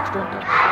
Let's go.